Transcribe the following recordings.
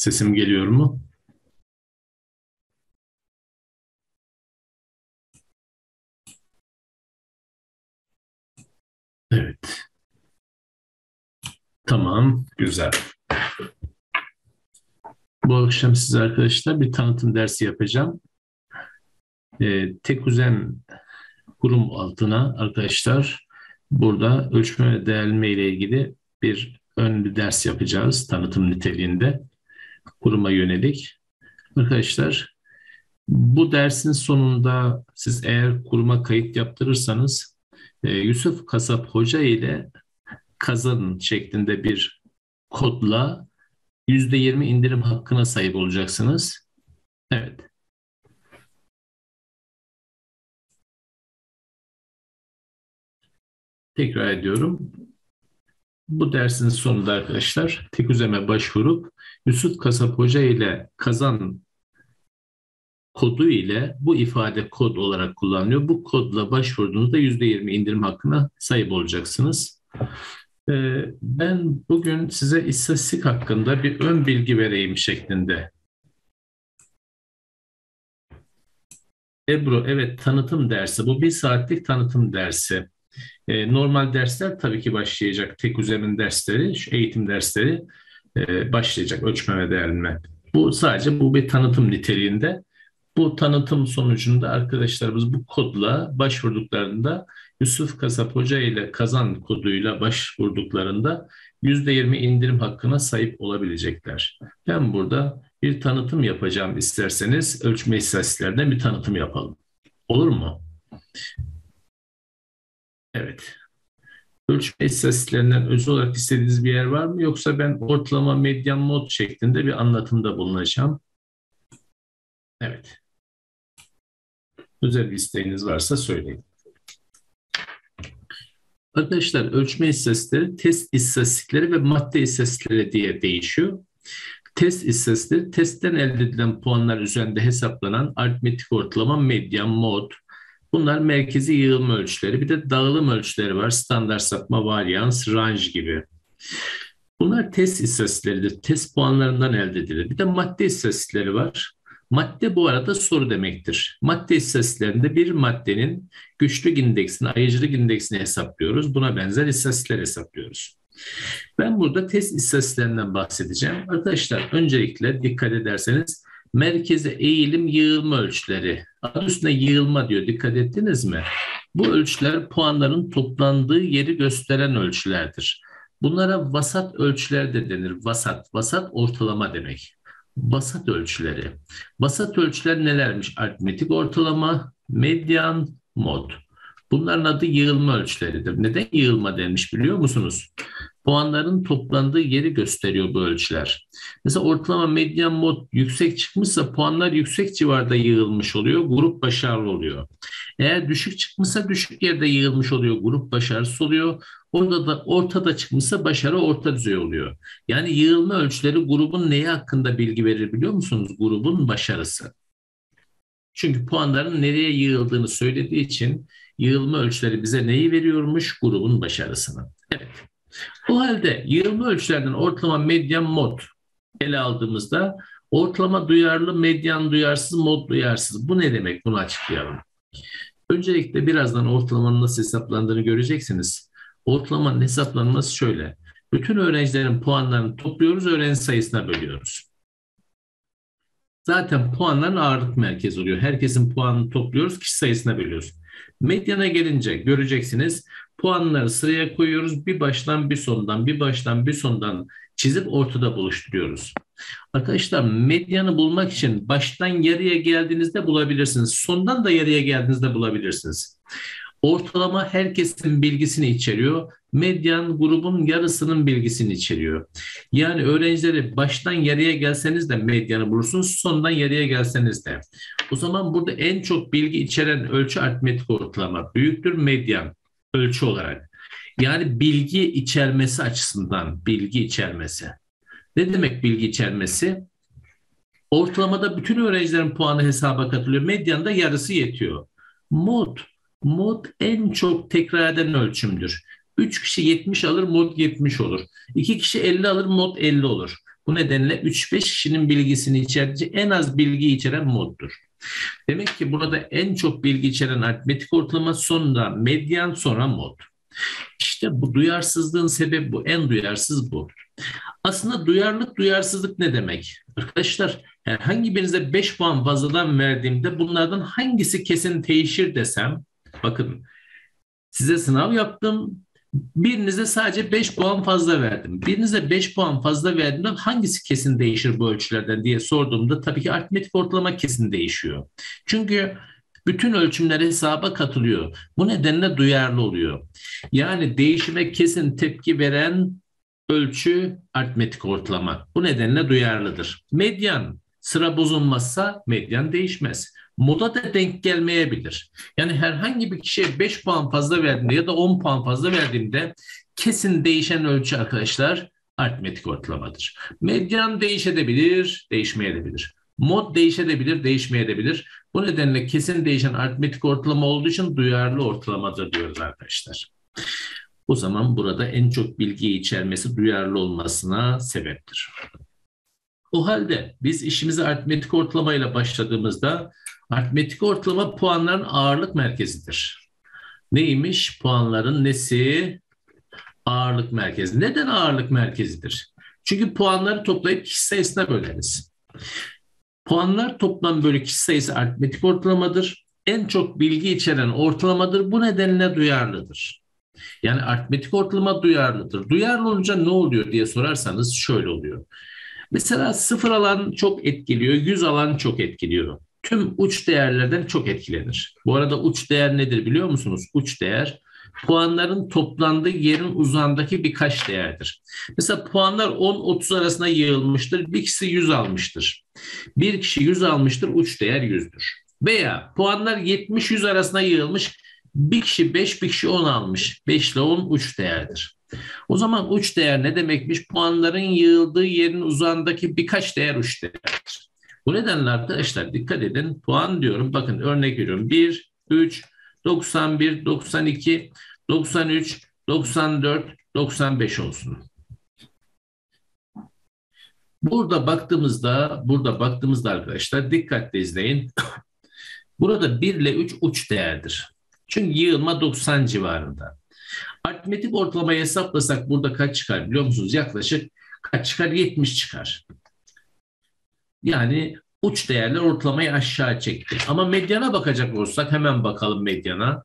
Sesim geliyor mu? Evet. Tamam, güzel. Bu akşam size arkadaşlar bir tanıtım dersi yapacağım. Ee, tek uzem kurum altına arkadaşlar burada ölçme ve değerleme ile ilgili bir ön bir ders yapacağız tanıtım niteliğinde kuruma yönelik. Arkadaşlar bu dersin sonunda siz eğer kuruma kayıt yaptırırsanız e, Yusuf Kasap Hoca ile kazanın şeklinde bir kodla %20 indirim hakkına sahip olacaksınız. Evet. Tekrar ediyorum. Bu dersin sonunda arkadaşlar tek üzeme başvurup Yusuf Kasap Hoca ile kazan kodu ile bu ifade kod olarak kullanılıyor. Bu kodla başvurduğunuzda %20 indirim hakkına sahip olacaksınız. Ee, ben bugün size istatistik hakkında bir ön bilgi vereyim şeklinde. Ebru, evet tanıtım dersi. Bu bir saatlik tanıtım dersi. Ee, normal dersler tabii ki başlayacak. Tek üzerin dersleri, eğitim dersleri e, başlayacak. Ölçme ve değerlenme. Bu sadece bu bir tanıtım niteliğinde. Bu tanıtım sonucunda arkadaşlarımız bu kodla başvurduklarında Yusuf Kasap Hoca ile kazan koduyla başvurduklarında %20 indirim hakkına sahip olabilecekler. Ben burada bir tanıtım yapacağım isterseniz ölçme istatistiklerden bir tanıtım yapalım. Olur mu? Evet. Ölçme istatistiklerinden özel olarak istediğiniz bir yer var mı? Yoksa ben ortalama medyan mod şeklinde bir anlatımda bulunacağım. Evet. Özel bir isteğiniz varsa söyleyin. Arkadaşlar ölçme istatistikleri test istatistikleri ve madde istatistikleri diye değişiyor. Test istatistikleri testten elde edilen puanlar üzerinde hesaplanan aritmetik ortalama, medyan, mod. Bunlar merkezi yığılma ölçüleri. Bir de dağılım ölçüleri var. Standart sapma, varyans, range gibi. Bunlar test istatistikleridir. Test puanlarından elde edilir. Bir de madde istatistikleri var. Madde bu arada soru demektir. Madde istatistiklerinde bir maddenin güçlük indeksini, ayıcılık indeksini hesaplıyoruz. Buna benzer istatistikler hesaplıyoruz. Ben burada test istatistiklerinden bahsedeceğim. Arkadaşlar öncelikle dikkat ederseniz merkeze eğilim yığılma ölçüleri. Adı üstünde yığılma diyor. Dikkat ettiniz mi? Bu ölçüler puanların toplandığı yeri gösteren ölçülerdir. Bunlara vasat ölçüler de denir. Vasat, vasat ortalama demek. Basat ölçüleri. Basat ölçüler nelermiş? Aritmetik ortalama, medyan, mod. Bunların adı yığılma ölçüleridir. Neden yığılma denmiş biliyor musunuz? Puanların toplandığı yeri gösteriyor bu ölçüler. Mesela ortalama medyan mod yüksek çıkmışsa puanlar yüksek civarda yığılmış oluyor. Grup başarılı oluyor. Eğer düşük çıkmışsa düşük yerde yığılmış oluyor. Grup başarısız oluyor. Orada da ortada çıkmışsa başarı orta düzey oluyor. Yani yığılma ölçüleri grubun neyi hakkında bilgi verir biliyor musunuz? Grubun başarısı. Çünkü puanların nereye yığıldığını söylediği için yığılma ölçüleri bize neyi veriyormuş? Grubun başarısını. Evet. O halde yığılma ölçülerden ortalama medyan mod ele aldığımızda ortalama duyarlı, medyan duyarsız, mod duyarsız. Bu ne demek? Bunu açıklayalım. Öncelikle birazdan ortalamanın nasıl hesaplandığını göreceksiniz. Ortalamanın hesaplanması şöyle. Bütün öğrencilerin puanlarını topluyoruz, öğrenci sayısına bölüyoruz. Zaten puanların ağırlık merkezi oluyor. Herkesin puanını topluyoruz, kişi sayısına bölüyoruz. Medyana gelince göreceksiniz puanları sıraya koyuyoruz. Bir baştan bir sondan, bir baştan bir sondan çizip ortada buluşturuyoruz. Arkadaşlar medyanı bulmak için baştan yarıya geldiğinizde bulabilirsiniz. Sondan da yarıya geldiğinizde bulabilirsiniz. Ortalama herkesin bilgisini içeriyor. Medyan grubun yarısının bilgisini içeriyor. Yani öğrencileri baştan yarıya gelseniz de medyanı bulursunuz, sondan yarıya gelseniz de. O zaman burada en çok bilgi içeren ölçü aritmetik ortalama. Büyüktür medyan ölçü olarak. Yani bilgi içermesi açısından bilgi içermesi. Ne demek bilgi içermesi? Ortalamada bütün öğrencilerin puanı hesaba katılıyor. Medyanda yarısı yetiyor. Mod Mod en çok tekrar eden ölçümdür. 3 kişi 70 alır, mod 70 olur. 2 kişi 50 alır, mod 50 olur. Bu nedenle 3-5 kişinin bilgisini içerici en az bilgi içeren moddur. Demek ki burada en çok bilgi içeren aritmetik ortalama sonra medyan sonra mod. İşte bu duyarsızlığın sebebi bu. En duyarsız bu. Aslında duyarlılık, duyarsızlık ne demek? Arkadaşlar herhangi birinize 5 puan fazladan verdiğimde bunlardan hangisi kesin değişir desem, bakın size sınav yaptım, birinize sadece 5 puan fazla verdim. Birinize 5 puan fazla verdiğimde hangisi kesin değişir bu ölçülerden diye sorduğumda tabii ki aritmetik ortalama kesin değişiyor. Çünkü bütün ölçümler hesaba katılıyor. Bu nedenle duyarlı oluyor. Yani değişime kesin tepki veren ölçü aritmetik ortalama. Bu nedenle duyarlıdır. Medyan sıra bozulmazsa medyan değişmez. Moda da denk gelmeyebilir. Yani herhangi bir kişiye 5 puan fazla verdiğinde ya da 10 puan fazla verdiğinde kesin değişen ölçü arkadaşlar aritmetik ortalamadır. Medyan değişebilir, değişmeyebilir. Mod değişebilir, değişmeyebilir. Bu nedenle kesin değişen aritmetik ortalama olduğu için duyarlı ortalamadır diyoruz arkadaşlar. O zaman burada en çok bilgiyi içermesi duyarlı olmasına sebeptir. O halde biz işimizi aritmetik ortalamayla başladığımızda aritmetik ortalama puanların ağırlık merkezidir. Neymiş? Puanların nesi? Ağırlık merkezi. Neden ağırlık merkezidir? Çünkü puanları toplayıp kişi sayısına böleriz. Puanlar toplam bölü kişi sayısı aritmetik ortalamadır. En çok bilgi içeren ortalamadır. Bu nedenle duyarlıdır. Yani aritmetik ortalama duyarlıdır. Duyarlı olunca ne oluyor diye sorarsanız şöyle oluyor. Mesela sıfır alan çok etkiliyor, yüz alan çok etkiliyor. Tüm uç değerlerden çok etkilenir. Bu arada uç değer nedir biliyor musunuz? Uç değer puanların toplandığı yerin uzandaki birkaç değerdir. Mesela puanlar 10-30 arasında yığılmıştır. Bir kişi 100 almıştır. Bir kişi 100 almıştır. Uç değer 100'dür. Veya puanlar 70-100 arasında yığılmış. Bir kişi 5, bir kişi 10 almış. 5 ile 10 uç değerdir. O zaman uç değer ne demekmiş? Puanların yığıldığı yerin uzandaki birkaç değer uç değerdir. Bu nedenle arkadaşlar dikkat edin. Puan diyorum. Bakın örnek veriyorum. 1, 3, 91, 92, 93, 94, 95 olsun. Burada baktığımızda, burada baktığımızda arkadaşlar dikkatle izleyin. Burada 1 ile 3 uç değerdir. Çünkü yığılma 90 civarında. Aritmetik ortalamayı hesaplasak burada kaç çıkar biliyor musunuz? Yaklaşık kaç çıkar? 70 çıkar. Yani uç değerler ortalamayı aşağı çekti. Ama medyana bakacak olursak hemen bakalım medyana.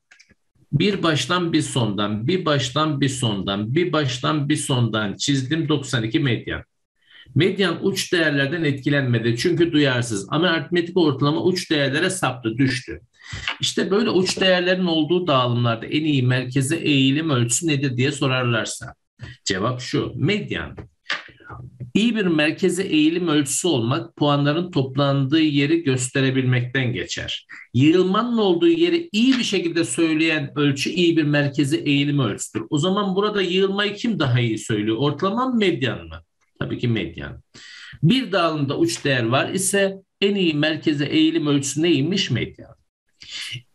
Bir baştan bir sondan, bir baştan bir sondan, bir baştan bir sondan çizdim 92 medyan. Medyan uç değerlerden etkilenmedi çünkü duyarsız ama aritmetik ortalama uç değerlere saptı, düştü. İşte böyle uç değerlerin olduğu dağılımlarda en iyi merkeze eğilim ölçüsü nedir diye sorarlarsa cevap şu. Medyan İyi bir merkeze eğilim ölçüsü olmak puanların toplandığı yeri gösterebilmekten geçer. Yığılmanın olduğu yeri iyi bir şekilde söyleyen ölçü iyi bir merkeze eğilim ölçüsüdür. O zaman burada yığılmayı kim daha iyi söylüyor? Ortalama mı medyan mı? Tabii ki medyan. Bir dağılımda uç değer var ise en iyi merkeze eğilim ölçüsü neymiş? Medyan.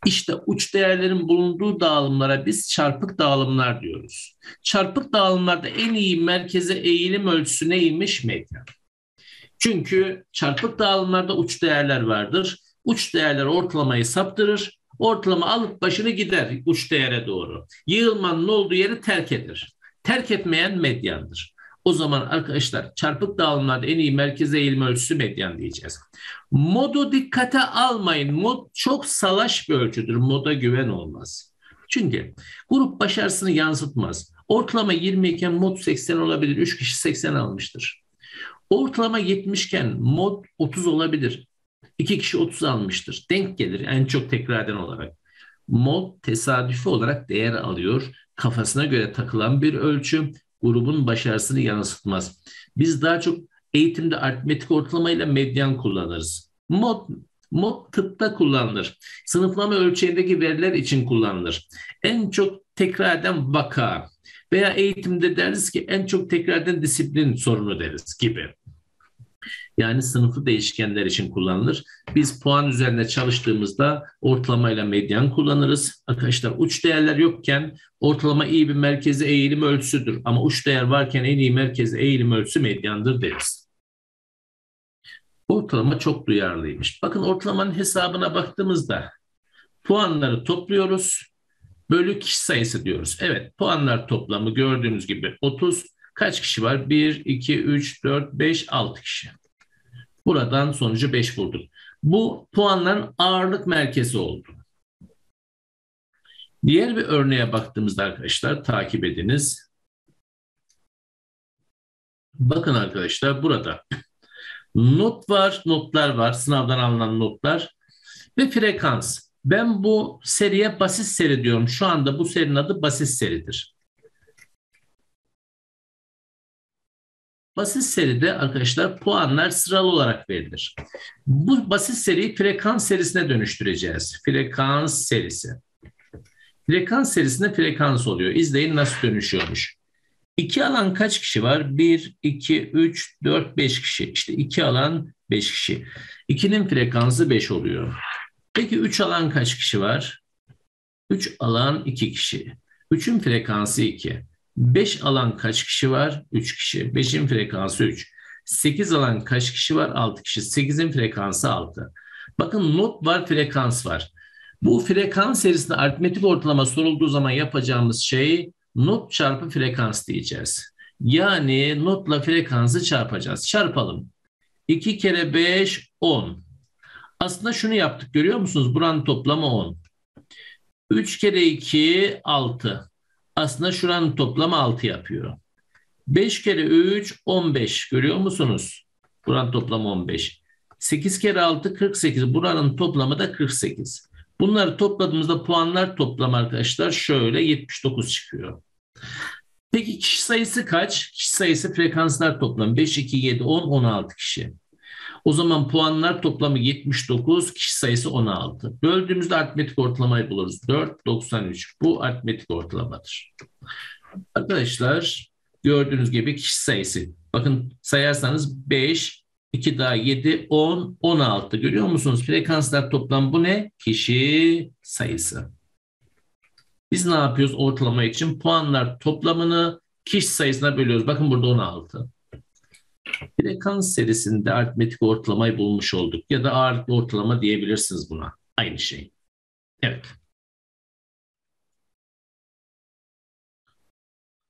İşte uç değerlerin bulunduğu dağılımlara biz çarpık dağılımlar diyoruz. Çarpık dağılımlarda en iyi merkeze eğilim ölçüsü neymiş? Medyan. Çünkü çarpık dağılımlarda uç değerler vardır. Uç değerler ortalamayı saptırır. Ortalama alıp başını gider uç değere doğru. Yığılmanın olduğu yeri terk eder. Terk etmeyen medyandır. O zaman arkadaşlar çarpık dağılımlarda en iyi merkeze eğilme ölçüsü medyan diyeceğiz. Modu dikkate almayın. Mod çok salaş bir ölçüdür. Moda güven olmaz. Çünkü grup başarısını yansıtmaz. Ortalama 20 iken mod 80 olabilir. 3 kişi 80 almıştır. Ortalama 70 iken mod 30 olabilir. 2 kişi 30 almıştır. Denk gelir en çok tekrardan olarak. Mod tesadüfi olarak değer alıyor. Kafasına göre takılan bir ölçü grubun başarısını yansıtmaz. Biz daha çok eğitimde aritmetik ortalamayla medyan kullanırız. Mod Mod tıpta kullanılır. Sınıflama ölçeğindeki veriler için kullanılır. En çok tekrardan vaka veya eğitimde deriz ki en çok tekrardan disiplin sorunu deriz gibi. Yani sınıfı değişkenler için kullanılır. Biz puan üzerine çalıştığımızda ortalamayla medyan kullanırız. Arkadaşlar uç değerler yokken ortalama iyi bir merkeze eğilim ölçüsüdür. Ama uç değer varken en iyi merkeze eğilim ölçüsü medyandır deriz. Ortalama çok duyarlıymış. Bakın ortalamanın hesabına baktığımızda puanları topluyoruz. Bölü kişi sayısı diyoruz. Evet puanlar toplamı gördüğünüz gibi 30. Kaç kişi var? 1, 2, 3, 4, 5, 6 kişi. Buradan sonucu 5 bulduk. Bu puanların ağırlık merkezi oldu. Diğer bir örneğe baktığımızda arkadaşlar takip ediniz. Bakın arkadaşlar burada not var, notlar var, sınavdan alınan notlar ve frekans. Ben bu seriye basit seri diyorum. Şu anda bu serinin adı basit seridir. Basit seride arkadaşlar puanlar sıralı olarak verilir. Bu basit seriyi frekans serisine dönüştüreceğiz. Frekans serisi. Frekans serisinde frekans oluyor. İzleyin nasıl dönüşüyormuş. İki alan kaç kişi var? 1, 2, 3, 4, 5 kişi. İşte iki alan 5 kişi. 2'nin frekansı 5 oluyor. Peki 3 alan kaç kişi var? 3 alan 2 kişi. 3'ün frekansı 2. 5 alan kaç kişi var? 3 kişi. 5'in frekansı 3. 8 alan kaç kişi var? 6 kişi. 8'in frekansı 6. Bakın not var, frekans var. Bu frekans serisinde aritmetik ortalama sorulduğu zaman yapacağımız şey not çarpı frekans diyeceğiz. Yani notla frekansı çarpacağız. Çarpalım. 2 kere 5 10. Aslında şunu yaptık görüyor musunuz? Buranın toplamı 10. 3 kere 2 6. Aslında şuranın toplamı 6 yapıyor. 5 kere 3 15 görüyor musunuz? Buranın toplamı 15. 8 kere 6 48. Buranın toplamı da 48. Bunları topladığımızda puanlar toplam arkadaşlar şöyle 79 çıkıyor. Peki kişi sayısı kaç? Kişi sayısı frekanslar toplamı 5, 2, 7, 10, 16 kişi. O zaman puanlar toplamı 79, kişi sayısı 16. Böldüğümüzde aritmetik ortalamayı buluruz. 4, 93. Bu aritmetik ortalamadır. Arkadaşlar gördüğünüz gibi kişi sayısı. Bakın sayarsanız 5, 2 daha 7, 10, 16. Görüyor musunuz? Frekanslar toplam bu ne? Kişi sayısı. Biz ne yapıyoruz ortalama için? Puanlar toplamını kişi sayısına bölüyoruz. Bakın burada 16. Frekans serisinde aritmetik ortalamayı bulmuş olduk. Ya da ağırlıklı ortalama diyebilirsiniz buna. Aynı şey. Evet.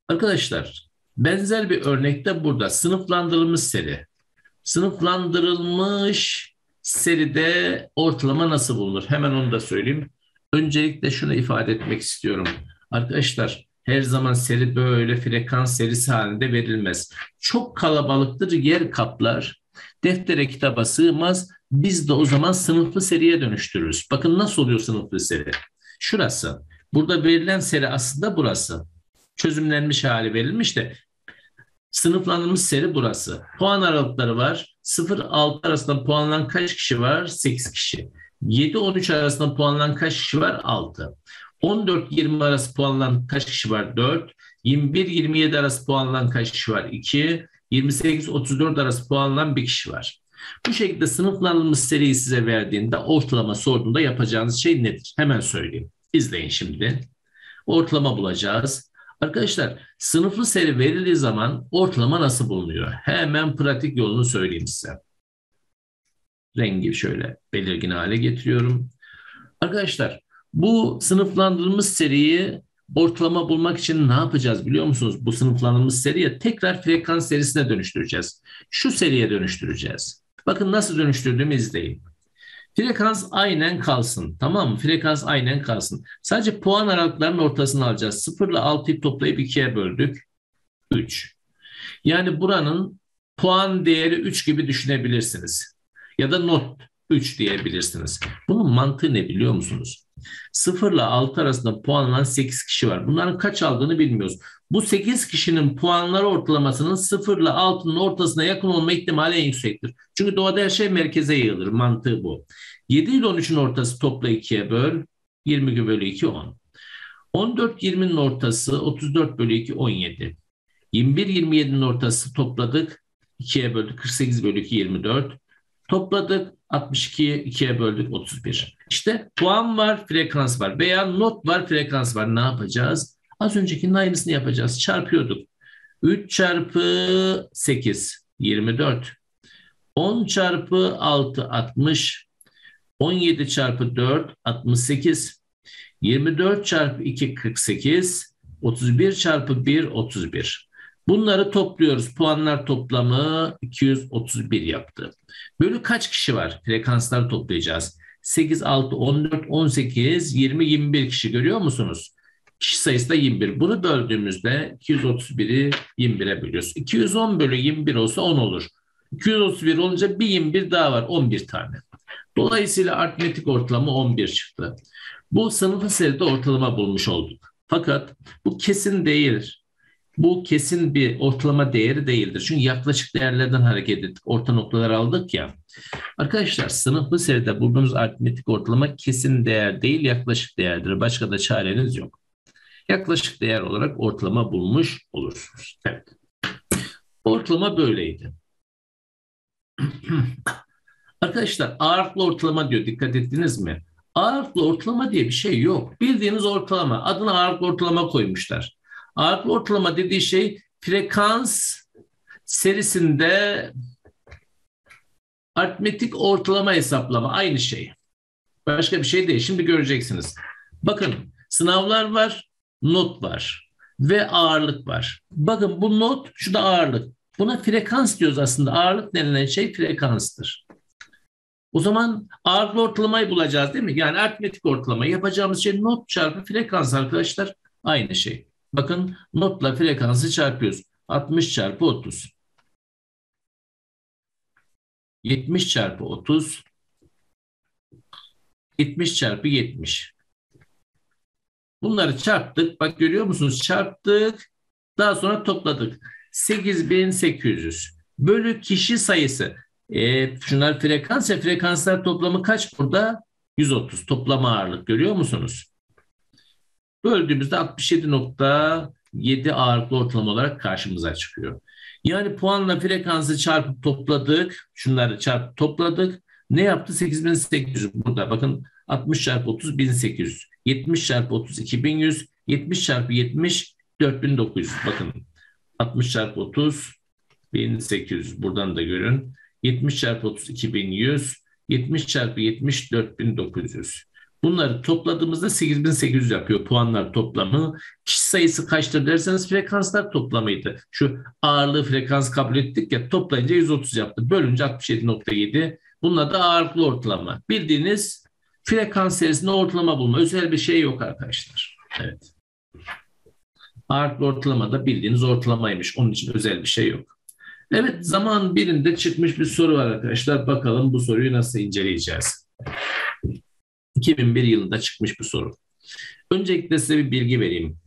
Arkadaşlar benzer bir örnekte burada sınıflandırılmış seri. Sınıflandırılmış seride ortalama nasıl bulunur? Hemen onu da söyleyeyim. Öncelikle şunu ifade etmek istiyorum. Arkadaşlar her zaman seri böyle frekans serisi halinde verilmez. Çok kalabalıktır, yer kaplar. Deftere kitaba sığmaz. Biz de o zaman sınıflı seriye dönüştürürüz. Bakın nasıl oluyor sınıflı seri. Şurası. Burada verilen seri aslında burası. Çözümlenmiş hali verilmiş de sınıflandırılmış seri burası. Puan aralıkları var. 0-6 arasında puanlanan kaç kişi var? 8 kişi. 7-13 arasında puanlanan kaç kişi var? 6. 14-20 arası puanlanan kaç kişi var? 4. 21-27 arası puanlanan kaç kişi var? 2. 28-34 arası puanlanan bir kişi var. Bu şekilde sınıflandırılmış seriyi size verdiğinde ortalama sorduğunda yapacağınız şey nedir? Hemen söyleyeyim. İzleyin şimdi. Ortalama bulacağız. Arkadaşlar sınıflı seri verildiği zaman ortalama nasıl bulunuyor? Hemen pratik yolunu söyleyeyim size. Rengi şöyle belirgin hale getiriyorum. Arkadaşlar bu sınıflandırılmış seriyi ortalama bulmak için ne yapacağız biliyor musunuz? Bu sınıflandırılmış seriye tekrar frekans serisine dönüştüreceğiz. Şu seriye dönüştüreceğiz. Bakın nasıl dönüştürdüğümü izleyin. Frekans aynen kalsın. Tamam mı? Frekans aynen kalsın. Sadece puan aralıklarının ortasını alacağız. 0 ile 6'yı toplayıp 2'ye böldük. 3. Yani buranın puan değeri 3 gibi düşünebilirsiniz. Ya da not 3 diyebilirsiniz. Bunun mantığı ne biliyor musunuz? 0 ile 6 arasında puanlanan 8 kişi var. Bunların kaç aldığını bilmiyoruz. Bu 8 kişinin puanları ortalamasının 0 ile 6'nın ortasına yakın olma ihtimali en yüksektir. Çünkü doğada her şey merkeze yığılır. Mantığı bu. 7 ile 13'ün ortası topla 2'ye böl. 20 bölü 2 10. 14 20'nin ortası 34 bölü 2 17. 21 27'nin ortası topladık. 2'ye böldük 48 bölü 2 24. Topladık 62'ye 2'ye böldük 31. İşte puan var, frekans var veya not var, frekans var. Ne yapacağız? Az öncekinin aynısını yapacağız. Çarpıyorduk. 3 çarpı 8 24. 10 çarpı 6 60. 17 çarpı 4 68. 24 çarpı 2 48. 31 çarpı 1 31. Bunları topluyoruz. Puanlar toplamı 231 yaptı. Bölü kaç kişi var? Frekanslar toplayacağız. 8, 6, 14, 18, 20, 21 kişi görüyor musunuz? Kişi sayısı da 21. Bunu böldüğümüzde 231'i 21'e bölüyoruz. 210 bölü 21 olsa 10 olur. 231 olunca bir 21 daha var 11 tane. Dolayısıyla aritmetik ortalama 11 çıktı. Bu sınıfı seride ortalama bulmuş olduk. Fakat bu kesin değil. Bu kesin bir ortalama değeri değildir. Çünkü yaklaşık değerlerden hareket ettik. Orta noktalar aldık ya. Arkadaşlar sınıflı seride bulduğumuz aritmetik ortalama kesin değer değil yaklaşık değerdir. Başka da çareniz yok. Yaklaşık değer olarak ortalama bulmuş olursunuz. Evet. Ortalama böyleydi. Arkadaşlar ağırlıklı ortalama diyor. Dikkat ettiniz mi? Ağırlıklı ortalama diye bir şey yok. Bildiğiniz ortalama. Adına ağırlıklı ortalama koymuşlar. Ağırlıklı ortalama dediği şey frekans serisinde aritmetik ortalama hesaplama aynı şey. Başka bir şey değil. Şimdi göreceksiniz. Bakın sınavlar var, not var ve ağırlık var. Bakın bu not, şu da ağırlık. Buna frekans diyoruz aslında. Ağırlık denilen şey frekanstır. O zaman ağırlık ortalamayı bulacağız değil mi? Yani aritmetik ortalama yapacağımız şey not çarpı frekans arkadaşlar aynı şey. Bakın notla frekansı çarpıyoruz. 60 çarpı 30. 70 çarpı 30. 70 çarpı 70. Bunları çarptık. Bak görüyor musunuz? Çarptık. Daha sonra topladık. 8800 bölü kişi sayısı. E, şunlar frekans ya frekanslar toplamı kaç burada? 130 toplama ağırlık görüyor musunuz? Böldüğümüzde 67.7 ağırlıklı ortalama olarak karşımıza çıkıyor. Yani puanla frekansı çarpıp topladık. Şunları çarpıp topladık. Ne yaptı? 8800 burada. Bakın 60 çarpı 30 1800. 70 çarpı 30 2100. 70 çarpı 70 4900. Bakın 60 çarpı 30 1800. Buradan da görün. 70 çarpı 30 2100. 70 çarpı 70 4900. Bunları topladığımızda 8800 yapıyor puanlar toplamı. Kişi sayısı kaçtır derseniz frekanslar toplamıydı. Şu ağırlığı frekans kabul ettik ya toplayınca 130 yaptı. Bölünce 67.7. Bununla da ağırlıklı ortalama. Bildiğiniz frekans serisinde ortalama bulma. Özel bir şey yok arkadaşlar. Evet. Ağırlıklı ortalama da bildiğiniz ortalamaymış. Onun için özel bir şey yok. Evet zaman birinde çıkmış bir soru var arkadaşlar. Bakalım bu soruyu nasıl inceleyeceğiz. 2001 yılında çıkmış bir soru. Öncelikle size bir bilgi vereyim.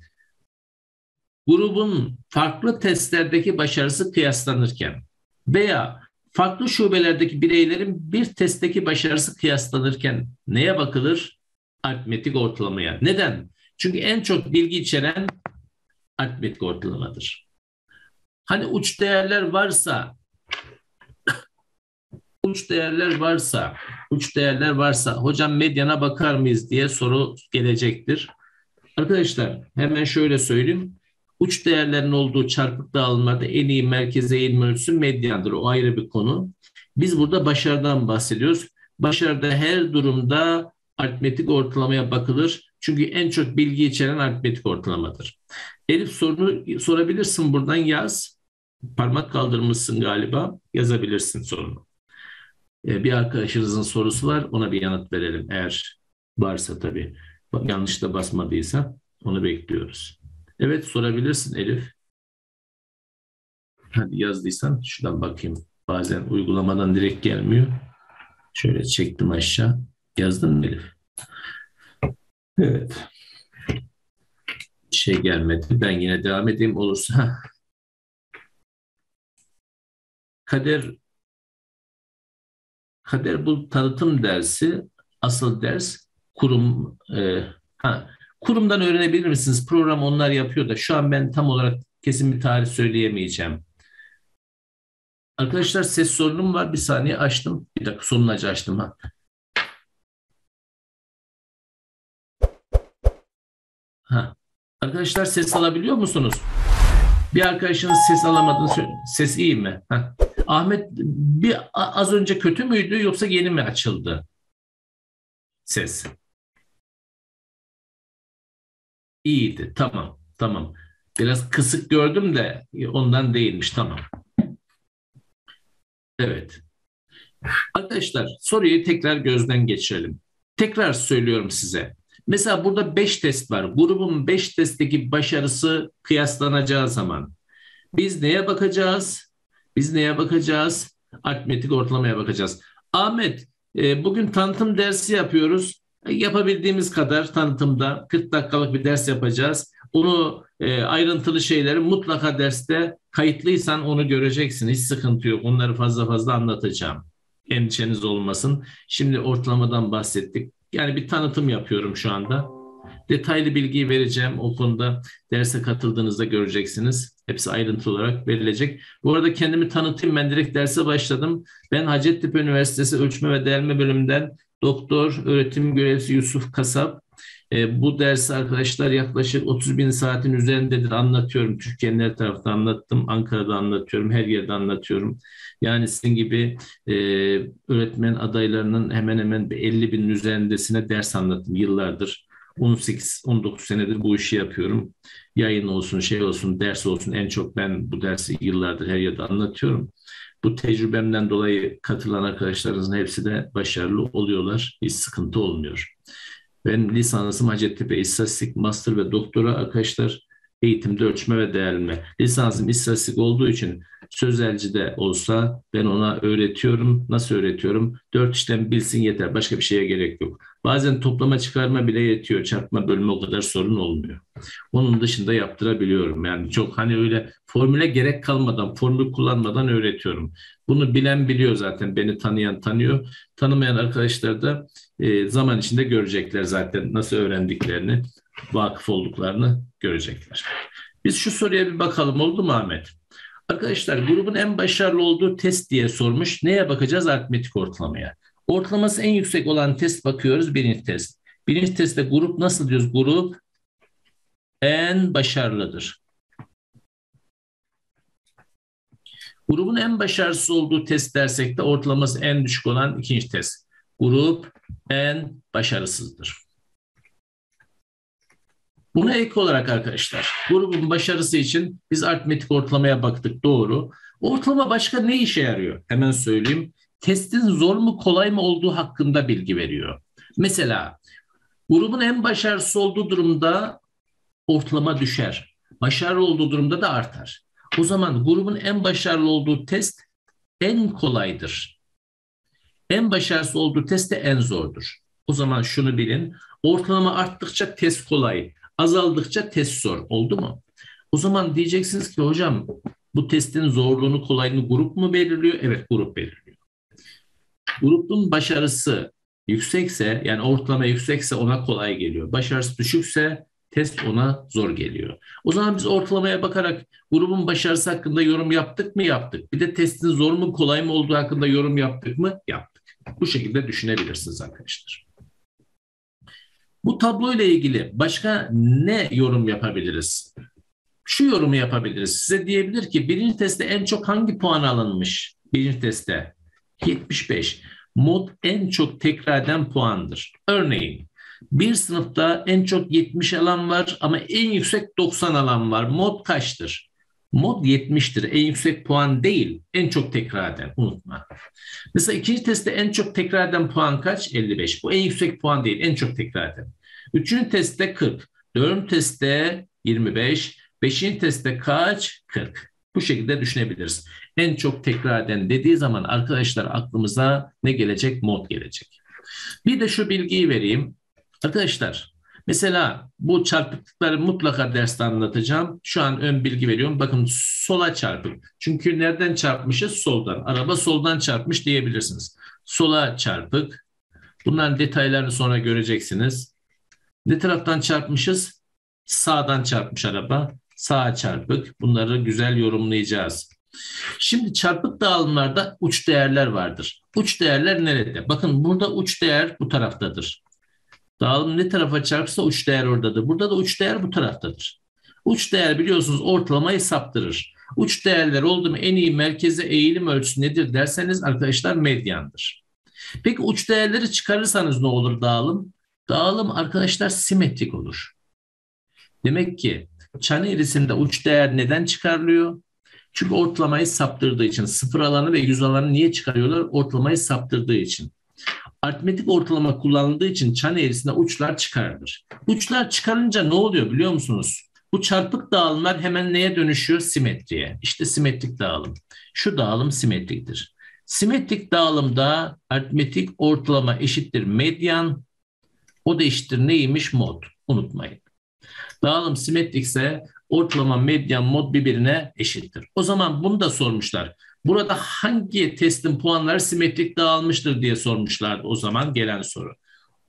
Grubun farklı testlerdeki başarısı kıyaslanırken veya farklı şubelerdeki bireylerin bir testteki başarısı kıyaslanırken neye bakılır? Aritmetik ortalamaya. Neden? Çünkü en çok bilgi içeren aritmetik ortalamadır. Hani uç değerler varsa uç değerler varsa, uç değerler varsa hocam medyana bakar mıyız diye soru gelecektir. Arkadaşlar hemen şöyle söyleyeyim. Uç değerlerin olduğu çarpık dağılımlarda en iyi merkeze eğilme ölçüsü medyandır. O ayrı bir konu. Biz burada başarıdan bahsediyoruz. Başarıda her durumda aritmetik ortalamaya bakılır. Çünkü en çok bilgi içeren aritmetik ortalamadır. Elif sorunu sorabilirsin buradan yaz. Parmak kaldırmışsın galiba. Yazabilirsin sorunu. Ee, bir arkadaşınızın sorusu var. Ona bir yanıt verelim eğer varsa tabii. Yanlış da basmadıysa onu bekliyoruz. Evet sorabilirsin Elif. Hadi yazdıysan şuradan bakayım. Bazen uygulamadan direkt gelmiyor. Şöyle çektim aşağı. Yazdın mı Elif? Evet. Bir şey gelmedi. Ben yine devam edeyim olursa. Kader Kader bu tanıtım dersi, asıl ders kurum e, ha, kurumdan öğrenebilir misiniz? Program onlar yapıyor da şu an ben tam olarak kesin bir tarih söyleyemeyeceğim. Arkadaşlar ses sorunum var. Bir saniye açtım. Bir dakika sonunacı açtım ha. Ha. Arkadaşlar ses alabiliyor musunuz? Bir arkadaşınız ses alamadığını söyle. Ses iyi mi? Ha. Ahmet bir az önce kötü müydü yoksa yeni mi açıldı ses? İyiydi. Tamam. Tamam. Biraz kısık gördüm de ondan değilmiş. Tamam. Evet. Arkadaşlar soruyu tekrar gözden geçirelim. Tekrar söylüyorum size. Mesela burada 5 test var. Grubun 5 testteki başarısı kıyaslanacağı zaman biz neye bakacağız? Biz neye bakacağız? Aritmetik ortalamaya bakacağız. Ahmet, e, bugün tanıtım dersi yapıyoruz. E, yapabildiğimiz kadar tanıtımda 40 dakikalık bir ders yapacağız. Onu e, ayrıntılı şeyleri mutlaka derste kayıtlıysan onu göreceksin. Hiç sıkıntı yok. Onları fazla fazla anlatacağım. Endişeniz olmasın. Şimdi ortalamadan bahsettik. Yani bir tanıtım yapıyorum şu anda. Detaylı bilgiyi vereceğim. O konuda derse katıldığınızda göreceksiniz. Hepsi ayrıntı olarak verilecek. Bu arada kendimi tanıtayım. Ben direkt derse başladım. Ben Hacettepe Üniversitesi Ölçme ve Değerleme Bölümünden doktor öğretim görevlisi Yusuf Kasap. E, bu dersi arkadaşlar yaklaşık 30 bin saatin üzerindedir anlatıyorum. Türkiye'nin her tarafta anlattım. Ankara'da anlatıyorum. Her yerde anlatıyorum. Yani sizin gibi e, öğretmen adaylarının hemen hemen 50 binin üzerindesine ders anlattım yıllardır. 18-19 senedir bu işi yapıyorum. Yayın olsun, şey olsun, ders olsun en çok ben bu dersi yıllardır her yerde anlatıyorum. Bu tecrübemden dolayı katılan arkadaşlarınızın hepsi de başarılı oluyorlar. Hiç sıkıntı olmuyor. Ben lisansım Hacettepe İstatistik, Master ve Doktora arkadaşlar eğitimde ölçme ve değerleme. Lisansım istatistik olduğu için sözelci de olsa ben ona öğretiyorum. Nasıl öğretiyorum? Dört işlem bilsin yeter. Başka bir şeye gerek yok. Bazen toplama çıkarma bile yetiyor. Çarpma bölme o kadar sorun olmuyor. Onun dışında yaptırabiliyorum. Yani çok hani öyle formüle gerek kalmadan, formül kullanmadan öğretiyorum. Bunu bilen biliyor zaten. Beni tanıyan tanıyor. Tanımayan arkadaşlar da e, zaman içinde görecekler zaten nasıl öğrendiklerini, vakıf olduklarını görecekler. Biz şu soruya bir bakalım oldu mu Ahmet? Arkadaşlar grubun en başarılı olduğu test diye sormuş. Neye bakacağız? Aritmetik ortalamaya. Ortalaması en yüksek olan test bakıyoruz. Birinci test. Birinci testte grup nasıl diyoruz? Grup en başarılıdır. Grubun en başarısız olduğu test dersek de ortalaması en düşük olan ikinci test. Grup en başarısızdır. Buna ek olarak arkadaşlar grubun başarısı için biz aritmetik ortalamaya baktık doğru. Ortalama başka ne işe yarıyor? Hemen söyleyeyim. Testin zor mu kolay mı olduğu hakkında bilgi veriyor. Mesela grubun en başarısız olduğu durumda ortalama düşer. Başarılı olduğu durumda da artar. O zaman grubun en başarılı olduğu test en kolaydır. En başarısız olduğu test de en zordur. O zaman şunu bilin. Ortalama arttıkça test kolay, azaldıkça test zor. Oldu mu? O zaman diyeceksiniz ki hocam bu testin zorluğunu, kolaylığını grup mu belirliyor? Evet, grup belirliyor. Grubun başarısı yüksekse, yani ortalama yüksekse ona kolay geliyor. Başarısı düşükse test ona zor geliyor. O zaman biz ortalamaya bakarak grubun başarısı hakkında yorum yaptık mı? Yaptık. Bir de testin zor mu kolay mı olduğu hakkında yorum yaptık mı? Yaptık. Bu şekilde düşünebilirsiniz arkadaşlar. Bu tablo ile ilgili başka ne yorum yapabiliriz? Şu yorumu yapabiliriz. Size diyebilir ki birinci testte en çok hangi puan alınmış? Birinci testte 75. Mod en çok tekrar eden puandır. Örneğin bir sınıfta en çok 70 alan var ama en yüksek 90 alan var. Mod kaçtır? Mod 70'tir. En yüksek puan değil, en çok tekrar eden. Unutma. Mesela ikinci testte en çok tekrar eden puan kaç? 55. Bu en yüksek puan değil, en çok tekrar eden. Üçüncü testte 40. Dördüncü testte 25. Beşinci testte kaç? 40. Bu şekilde düşünebiliriz. En çok tekrar eden dediği zaman arkadaşlar aklımıza ne gelecek? Mod gelecek. Bir de şu bilgiyi vereyim. Arkadaşlar mesela bu çarpıklıkları mutlaka derste anlatacağım. Şu an ön bilgi veriyorum. Bakın sola çarpık. Çünkü nereden çarpmışız? Soldan. Araba soldan çarpmış diyebilirsiniz. Sola çarpık. Bunların detaylarını sonra göreceksiniz. Ne taraftan çarpmışız? Sağdan çarpmış araba. Sağa çarpık. Bunları güzel yorumlayacağız. Şimdi çarpık dağılımlarda uç değerler vardır. Uç değerler nerede? Bakın burada uç değer bu taraftadır. Dağılım ne tarafa çarpsa uç değer oradadır. Burada da uç değer bu taraftadır. Uç değer biliyorsunuz ortalamayı saptırır. Uç değerler oldu mu en iyi merkeze eğilim ölçüsü nedir derseniz arkadaşlar medyandır. Peki uç değerleri çıkarırsanız ne olur dağılım? Dağılım arkadaşlar simetrik olur. Demek ki çan eğrisinde uç değer neden çıkarılıyor? Çünkü ortalamayı saptırdığı için. Sıfır alanı ve yüz alanı niye çıkarıyorlar? Ortalamayı saptırdığı için. Aritmetik ortalama kullanıldığı için çan eğrisinde uçlar çıkarılır. Uçlar çıkarınca ne oluyor biliyor musunuz? Bu çarpık dağılımlar hemen neye dönüşüyor? Simetriye. İşte simetrik dağılım. Şu dağılım simetriktir. Simetrik dağılımda aritmetik ortalama eşittir medyan. O da eşittir neymiş? Mod. Unutmayın. Dağılım simetrikse ortalama medyan mod birbirine eşittir. O zaman bunu da sormuşlar. Burada hangi testin puanları simetrik dağılmıştır diye sormuşlardı o zaman gelen soru.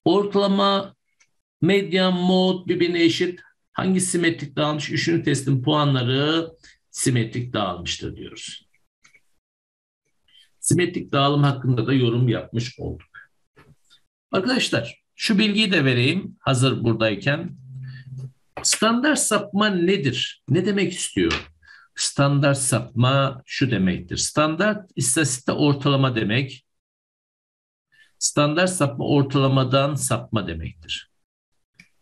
Ortalama medyan mod birbirine eşit. Hangi simetrik dağılmış? Üçüncü testin puanları simetrik dağılmıştır diyoruz. Simetrik dağılım hakkında da yorum yapmış olduk. Arkadaşlar şu bilgiyi de vereyim hazır buradayken. Standart sapma nedir? Ne demek istiyor? Standart sapma şu demektir. Standart istatistikte ortalama demek. Standart sapma ortalamadan sapma demektir.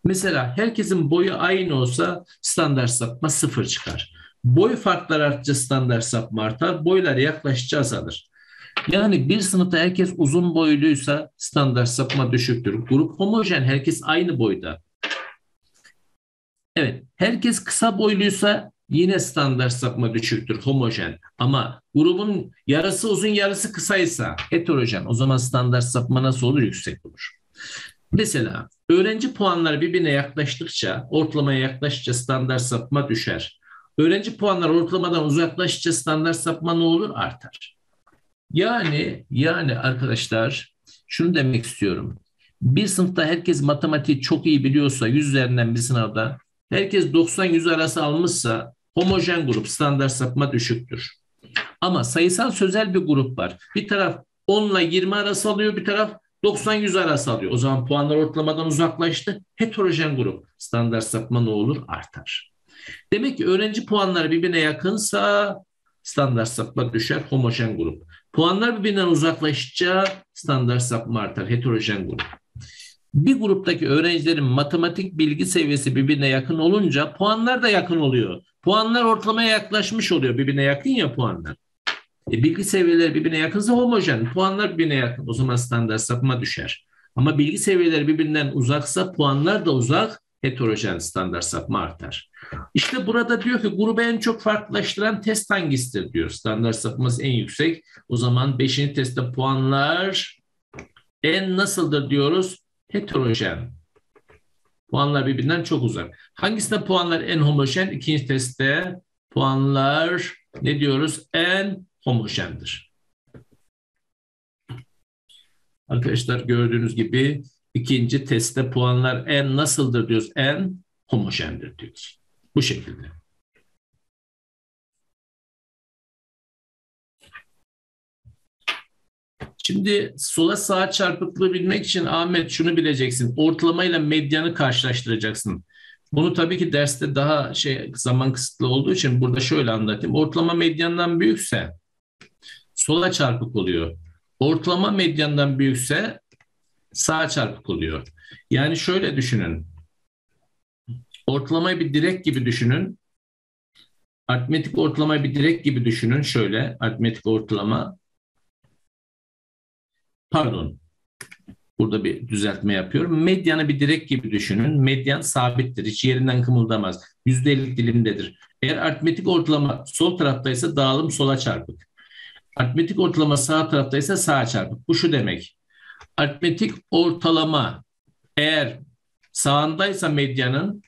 Mesela herkesin boyu aynı olsa standart sapma sıfır çıkar. Boy farkları arttıkça standart sapma artar. Boylar yaklaştıkça azalır. Yani bir sınıfta herkes uzun boyluysa standart sapma düşüktür. Grup homojen, herkes aynı boyda. Evet, herkes kısa boyluysa yine standart sapma düşüktür, homojen. Ama grubun yarısı uzun, yarısı kısaysa heterojen. O zaman standart sapma nasıl olur? Yüksek olur. Mesela öğrenci puanları birbirine yaklaştıkça, ortalamaya yaklaştıkça standart sapma düşer. Öğrenci puanları ortalamadan uzaklaştıkça standart sapma ne olur? Artar. Yani yani arkadaşlar şunu demek istiyorum. Bir sınıfta herkes matematiği çok iyi biliyorsa yüz üzerinden bir sınavda herkes 90-100 arası almışsa homojen grup standart sapma düşüktür. Ama sayısal sözel bir grup var. Bir taraf 10 ile 20 arası alıyor, bir taraf 90-100 arası alıyor. O zaman puanlar ortalamadan uzaklaştı. Heterojen grup standart sapma ne olur? Artar. Demek ki öğrenci puanları birbirine yakınsa standart sapma düşer homojen grup. Puanlar birbirinden uzaklaştıkça standart sapma artar heterojen grup. Bir gruptaki öğrencilerin matematik bilgi seviyesi birbirine yakın olunca puanlar da yakın oluyor. Puanlar ortalamaya yaklaşmış oluyor. Birbirine yakın ya puanlar. E, bilgi seviyeleri birbirine yakınsa homojen. Puanlar birbirine yakın. O zaman standart sapma düşer. Ama bilgi seviyeleri birbirinden uzaksa puanlar da uzak. Heterojen standart sapma artar. İşte burada diyor ki grubu en çok farklılaştıran test hangisidir diyor. Standart sapması en yüksek. O zaman 5. testte puanlar en nasıldır diyoruz? Heterojen. Puanlar birbirinden çok uzak. Hangisinde puanlar en homojen? İkinci testte puanlar ne diyoruz? En homojendir. Arkadaşlar gördüğünüz gibi ikinci testte puanlar en nasıldır diyoruz? En homojendir diyoruz. Bu şekilde. Şimdi sola sağa çarpıklığı bilmek için Ahmet şunu bileceksin. Ortalamayla medyanı karşılaştıracaksın. Bunu tabii ki derste daha şey zaman kısıtlı olduğu için burada şöyle anlatayım. Ortalama medyandan büyükse sola çarpık oluyor. Ortalama medyandan büyükse sağa çarpık oluyor. Yani şöyle düşünün. Ortalamayı bir direk gibi düşünün. Aritmetik ortalamayı bir direk gibi düşünün. Şöyle aritmetik ortalama. Pardon. Burada bir düzeltme yapıyorum. Medyanı bir direk gibi düşünün. Medyan sabittir. Hiç yerinden kımıldamaz. %50 dilimdedir. Eğer aritmetik ortalama sol taraftaysa dağılım sola çarpık. Aritmetik ortalama sağ taraftaysa sağa çarpık. Bu şu demek. Aritmetik ortalama eğer sağındaysa medyanın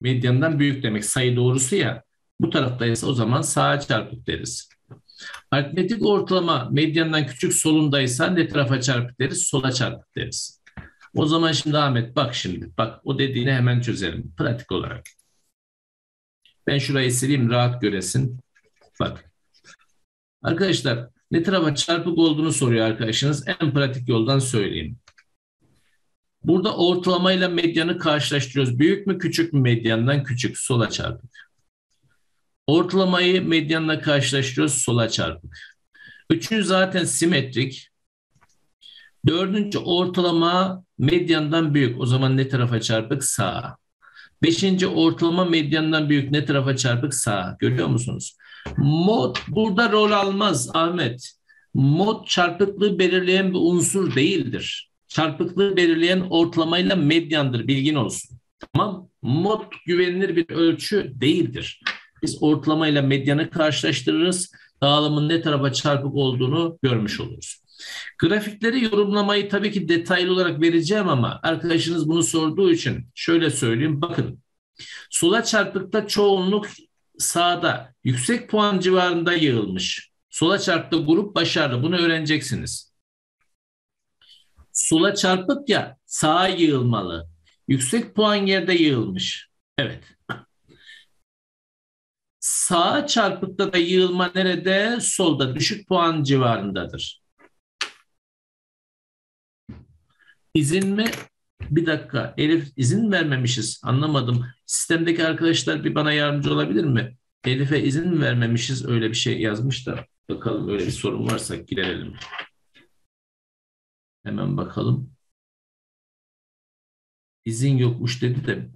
medyandan büyük demek sayı doğrusu ya. Bu taraftaysa o zaman sağa çarpık deriz. Aritmetik ortalama medyandan küçük solundaysa ne tarafa çarpık deriz? Sola çarpık deriz. O zaman şimdi Ahmet bak şimdi. Bak o dediğini hemen çözelim pratik olarak. Ben şurayı sileyim rahat göresin. Bak. Arkadaşlar ne tarafa çarpık olduğunu soruyor arkadaşınız. En pratik yoldan söyleyeyim. Burada ortalamayla medyanı karşılaştırıyoruz. Büyük mü küçük mü medyandan küçük sola çarpık. Ortalamayı medyanla karşılaştırıyoruz sola çarpık. Üçüncü zaten simetrik. Dördüncü ortalama medyandan büyük. O zaman ne tarafa çarpık? Sağa. Beşinci ortalama medyandan büyük. Ne tarafa çarpık? Sağa. Görüyor musunuz? Mod burada rol almaz Ahmet. Mod çarpıklığı belirleyen bir unsur değildir. Çarpıklığı belirleyen ortalamayla medyandır. Bilgin olsun. Tamam. Mod güvenilir bir ölçü değildir. Biz ortalamayla medyanı karşılaştırırız. Dağılımın ne tarafa çarpık olduğunu görmüş oluruz. Grafikleri yorumlamayı tabii ki detaylı olarak vereceğim ama arkadaşınız bunu sorduğu için şöyle söyleyeyim. Bakın sola çarpıkta çoğunluk sağda yüksek puan civarında yığılmış. Sola çarpıkta grup başarılı. Bunu öğreneceksiniz. Sola çarpık ya sağa yığılmalı. Yüksek puan yerde yığılmış. Evet. Sağa çarpıkta da yığılma nerede? Solda düşük puan civarındadır. İzin mi? Bir dakika. Elif izin vermemişiz. Anlamadım. Sistemdeki arkadaşlar bir bana yardımcı olabilir mi? Elif'e izin mi vermemişiz? Öyle bir şey yazmış da. Bakalım öyle bir sorun varsa giderelim. Hemen bakalım. İzin yokmuş dedi de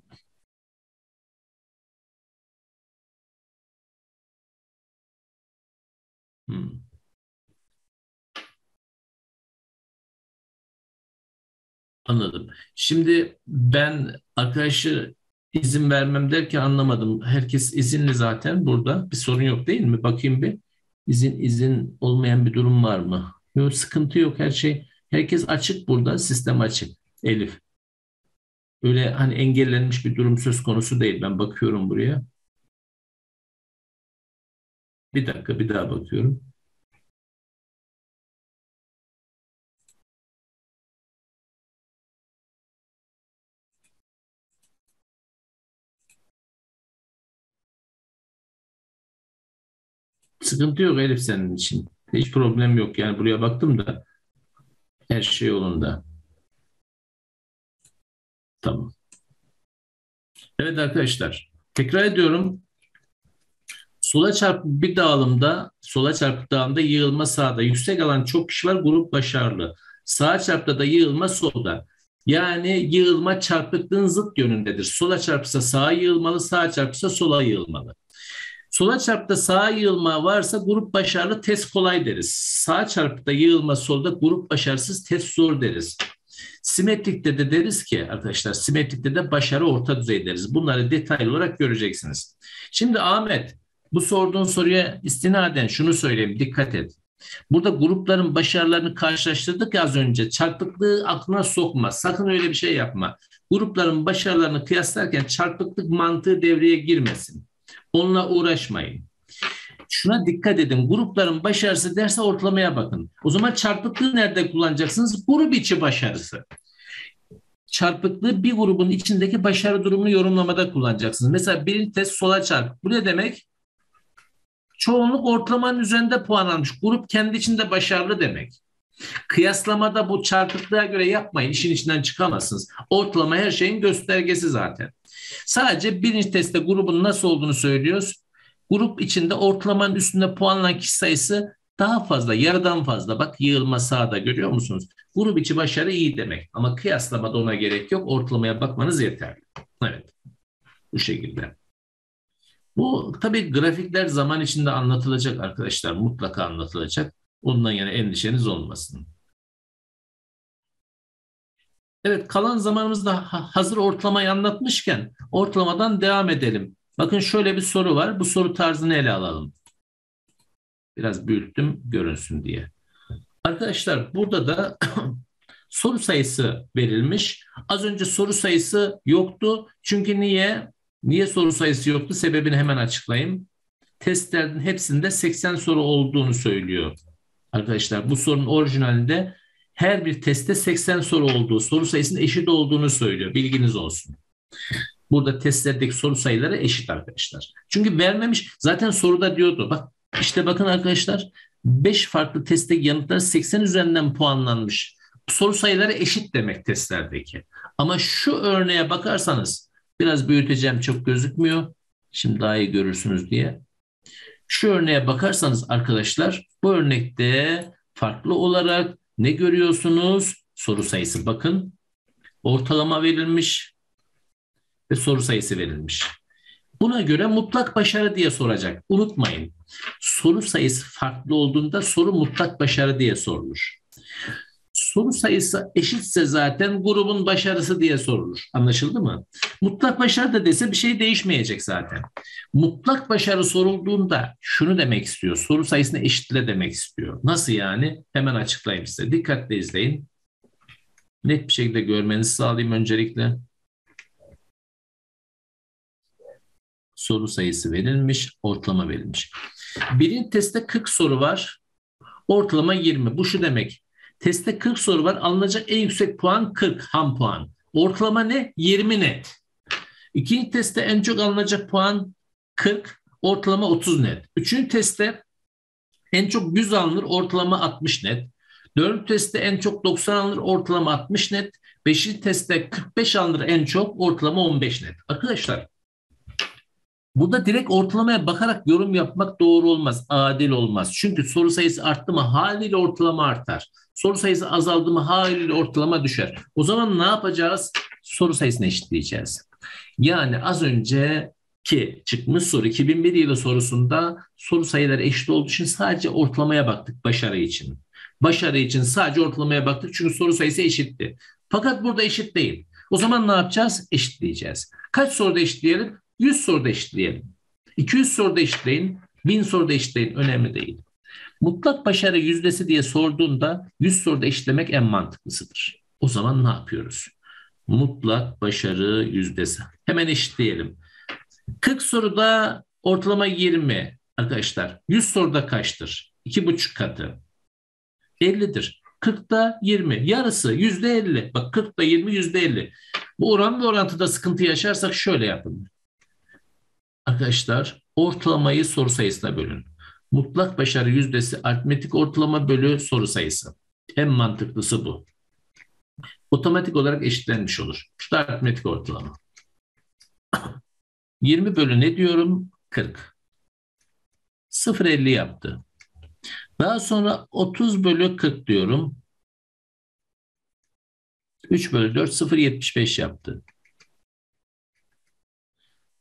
Hmm. Anladım. Şimdi ben arkadaşı izin vermem derken anlamadım. Herkes izinli zaten burada. Bir sorun yok değil mi? Bakayım bir. İzin izin olmayan bir durum var mı? Yok sıkıntı yok her şey. Herkes açık burada. Sistem açık. Elif. Öyle hani engellenmiş bir durum söz konusu değil. Ben bakıyorum buraya. Bir dakika bir daha bakıyorum. Sıkıntı yok Elif senin için. Hiç problem yok. Yani buraya baktım da her şey yolunda. Tamam. Evet arkadaşlar. Tekrar ediyorum. Sola çarpı bir dağılımda, sola çarpı dağılımda yığılma sağda. Yüksek alan çok kişi var, grup başarılı. Sağ çarpıda da yığılma solda. Yani yığılma çarpıklığın zıt yönündedir. Sola çarpsa sağa yığılmalı, sağa çarpsa sola yığılmalı. Sola çarpta sağa yığılma varsa grup başarılı test kolay deriz. Sağ çarpta yığılma solda grup başarısız test zor deriz. Simetrikte de deriz ki arkadaşlar simetrikte de başarı orta düzey deriz. Bunları detaylı olarak göreceksiniz. Şimdi Ahmet bu sorduğun soruya istinaden şunu söyleyeyim dikkat et. Burada grupların başarılarını karşılaştırdık ya az önce. Çarpıklığı aklına sokma. Sakın öyle bir şey yapma. Grupların başarılarını kıyaslarken çarpıklık mantığı devreye girmesin. Onunla uğraşmayın. Şuna dikkat edin. Grupların başarısı derse ortalamaya bakın. O zaman çarpıklığı nerede kullanacaksınız? Grup içi başarısı. Çarpıklığı bir grubun içindeki başarı durumunu yorumlamada kullanacaksınız. Mesela birinci test sola çarpık. Bu ne demek? Çoğunluk ortalamanın üzerinde puan almış. Grup kendi içinde başarılı demek. Kıyaslamada bu çarpıklığa göre yapmayın. İşin içinden çıkamazsınız. Ortalama her şeyin göstergesi zaten. Sadece birinci testte grubun nasıl olduğunu söylüyoruz. Grup içinde ortalamanın üstünde puanlanan kişi sayısı daha fazla, yarıdan fazla. Bak yığılma sağda görüyor musunuz? Grup içi başarı iyi demek. Ama kıyaslamada ona gerek yok. Ortalamaya bakmanız yeterli. Evet. Bu şekilde. Bu tabii grafikler zaman içinde anlatılacak arkadaşlar. Mutlaka anlatılacak. Ondan yana endişeniz olmasın. Evet kalan zamanımızda hazır ortalamayı anlatmışken ortalamadan devam edelim. Bakın şöyle bir soru var. Bu soru tarzını ele alalım. Biraz büyüttüm görünsün diye. Arkadaşlar burada da soru sayısı verilmiş. Az önce soru sayısı yoktu. Çünkü niye? Niye soru sayısı yoktu? Sebebini hemen açıklayayım. Testlerin hepsinde 80 soru olduğunu söylüyor. Arkadaşlar bu sorunun orijinalinde her bir testte 80 soru olduğu, soru sayısının eşit olduğunu söylüyor. Bilginiz olsun. Burada testlerdeki soru sayıları eşit arkadaşlar. Çünkü vermemiş zaten soruda diyordu. Bak işte bakın arkadaşlar 5 farklı testte yanıtlar 80 üzerinden puanlanmış. Soru sayıları eşit demek testlerdeki. Ama şu örneğe bakarsanız biraz büyüteceğim çok gözükmüyor. Şimdi daha iyi görürsünüz diye. Şu örneğe bakarsanız arkadaşlar bu örnekte farklı olarak ne görüyorsunuz? Soru sayısı bakın. Ortalama verilmiş ve soru sayısı verilmiş. Buna göre mutlak başarı diye soracak. Unutmayın. Soru sayısı farklı olduğunda soru mutlak başarı diye sorulur. Soru sayısı eşitse zaten grubun başarısı diye sorulur. Anlaşıldı mı? Mutlak başarı da dese bir şey değişmeyecek zaten. Mutlak başarı sorulduğunda şunu demek istiyor. Soru sayısını eşitle demek istiyor. Nasıl yani? Hemen açıklayayım size. Dikkatle izleyin. Net bir şekilde görmenizi sağlayayım öncelikle. soru sayısı verilmiş, ortalama verilmiş. Birinci testte 40 soru var, ortalama 20. Bu şu demek. Testte 40 soru var, alınacak en yüksek puan 40 ham puan. Ortalama ne? 20 net. İkinci testte en çok alınacak puan 40, ortalama 30 net. Üçüncü testte en çok 100 alınır, ortalama 60 net. Dördüncü testte en çok 90 alınır, ortalama 60 net. Beşinci testte 45 alınır en çok, ortalama 15 net. Arkadaşlar Burada direkt ortalamaya bakarak yorum yapmak doğru olmaz, adil olmaz. Çünkü soru sayısı arttı mı haliyle ortalama artar. Soru sayısı azaldı mı haliyle ortalama düşer. O zaman ne yapacağız? Soru sayısını eşitleyeceğiz. Yani az önce ki çıkmış soru 2001 yılı sorusunda soru sayıları eşit olduğu için sadece ortalamaya baktık başarı için. Başarı için sadece ortalamaya baktık çünkü soru sayısı eşitti. Fakat burada eşit değil. O zaman ne yapacağız? Eşitleyeceğiz. Kaç soruda eşitleyelim? 100 soruda eşitleyelim. 200 soruda eşitleyin, 1000 soruda eşitleyin önemli değil. Mutlak başarı yüzdesi diye sorduğunda 100 soruda eşitlemek en mantıklısıdır. O zaman ne yapıyoruz? Mutlak başarı yüzdesi. Hemen eşitleyelim. 40 soruda ortalama 20 arkadaşlar. 100 soruda kaçtır? 2,5 katı. 50'dir. 40'da 20. Yarısı %50. Bak 40'da 20 %50. Bu oran ve orantıda sıkıntı yaşarsak şöyle yapın. Arkadaşlar ortalamayı soru sayısına bölün. Mutlak başarı yüzdesi aritmetik ortalama bölü soru sayısı. En mantıklısı bu. Otomatik olarak eşitlenmiş olur. İşte aritmetik ortalama. 20 bölü ne diyorum? 40. 0,50 yaptı. Daha sonra 30 bölü 40 diyorum. 3 bölü 4 0,75 yaptı.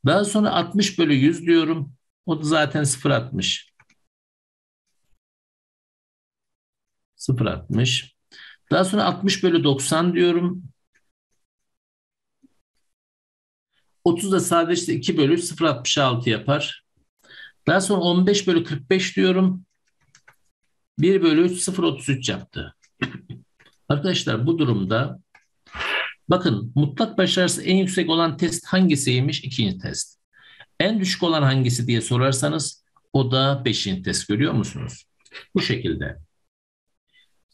Daha sonra 60 bölü 100 diyorum. O da zaten 0.60. 0.60. Daha sonra 60 bölü 90 diyorum. 30 da sadece 2 bölü 0.66 yapar. Daha sonra 15 bölü 45 diyorum. 1 bölü 3 0.33 yaptı. Arkadaşlar bu durumda Bakın mutlak başarısı en yüksek olan test hangisiymiş? İkinci test. En düşük olan hangisi diye sorarsanız o da beşinci test görüyor musunuz? Bu şekilde.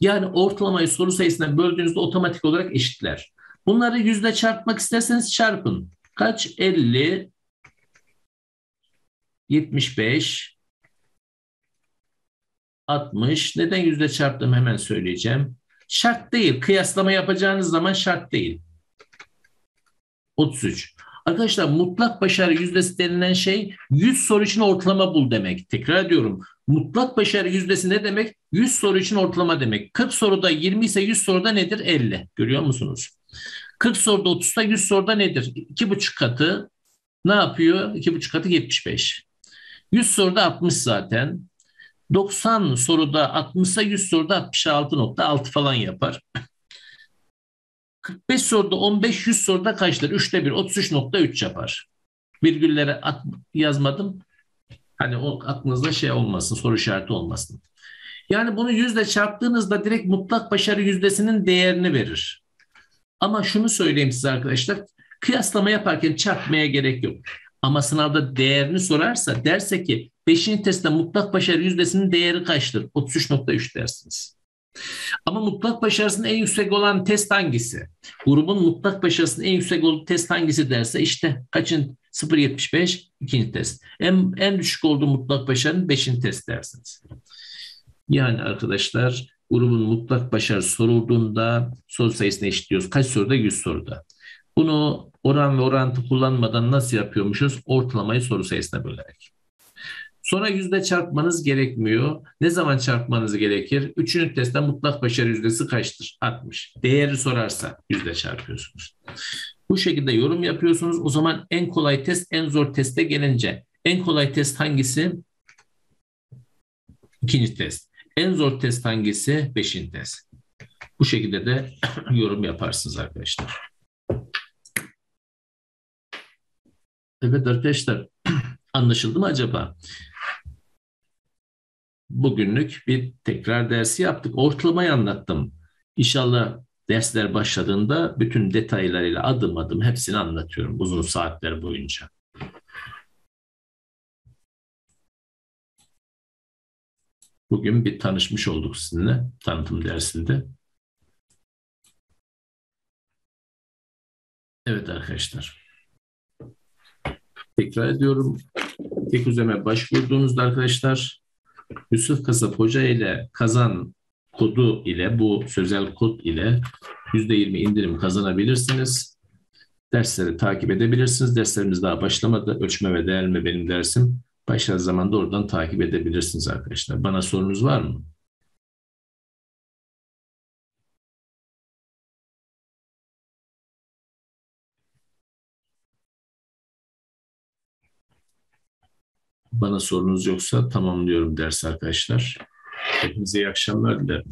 Yani ortalamayı soru sayısına böldüğünüzde otomatik olarak eşitler. Bunları yüzde çarpmak isterseniz çarpın. Kaç? 50, 75, 60. Neden yüzde çarptım hemen söyleyeceğim. Şart değil. Kıyaslama yapacağınız zaman şart değil. 33. Arkadaşlar mutlak başarı yüzdesi denilen şey 100 soru için ortalama bul demek. Tekrar ediyorum. Mutlak başarı yüzdesi ne demek? 100 soru için ortalama demek. 40 soruda 20 ise 100 soruda nedir? 50. Görüyor musunuz? 40 soruda 30'da 100 soruda nedir? 2,5 katı ne yapıyor? 2,5 katı 75. 100 soruda 60 zaten. 90 soruda 60 ise 100 soruda 66.6 falan yapar. 45 soruda 15, 100 soruda kaçtır? 3'te 1, 33.3 yapar. Virgüllere at, yazmadım. Hani o aklınızda şey olmasın, soru işareti olmasın. Yani bunu yüzde çarptığınızda direkt mutlak başarı yüzdesinin değerini verir. Ama şunu söyleyeyim size arkadaşlar. Kıyaslama yaparken çarpmaya gerek yok. Ama sınavda değerini sorarsa derse ki 5. testte mutlak başarı yüzdesinin değeri kaçtır? 33.3 dersiniz. Ama mutlak başarısının en yüksek olan test hangisi? Grubun mutlak başarısının en yüksek olduğu test hangisi derse işte kaçın 0.75 ikinci test. En, en düşük olduğu mutlak başarının beşinci test dersiniz. Yani arkadaşlar grubun mutlak başarısı sorulduğunda soru sayısını eşitliyoruz. Kaç soruda? 100 soruda. Bunu oran ve orantı kullanmadan nasıl yapıyormuşuz? Ortalamayı soru sayısına bölerek. Sonra yüzde çarpmanız gerekmiyor. Ne zaman çarpmanız gerekir? Üçüncü testte mutlak başarı yüzdesi kaçtır? 60. Değeri sorarsa yüzde çarpıyorsunuz. Bu şekilde yorum yapıyorsunuz. O zaman en kolay test en zor teste gelince en kolay test hangisi? İkinci test. En zor test hangisi? Beşinci test. Bu şekilde de yorum yaparsınız arkadaşlar. Evet arkadaşlar anlaşıldı mı acaba? Bugünlük bir tekrar dersi yaptık. Ortalamayı anlattım. İnşallah dersler başladığında bütün detaylarıyla adım adım hepsini anlatıyorum uzun saatler boyunca. Bugün bir tanışmış olduk sizinle tanıtım dersinde. Evet arkadaşlar. Tekrar ediyorum. Tek üzerine başvurduğunuzda arkadaşlar Yusuf Kasap Hoca ile kazan kodu ile bu sözel kod ile %20 indirim kazanabilirsiniz. Dersleri takip edebilirsiniz. Derslerimiz daha başlamadı. Ölçme ve değerleme benim dersim. Başladığı zaman da oradan takip edebilirsiniz arkadaşlar. Bana sorunuz var mı? Bana sorunuz yoksa tamamlıyorum ders arkadaşlar. Hepinize iyi akşamlar dilerim.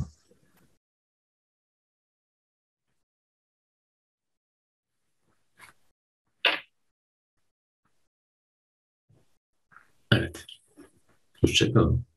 Evet. Hoşçakalın.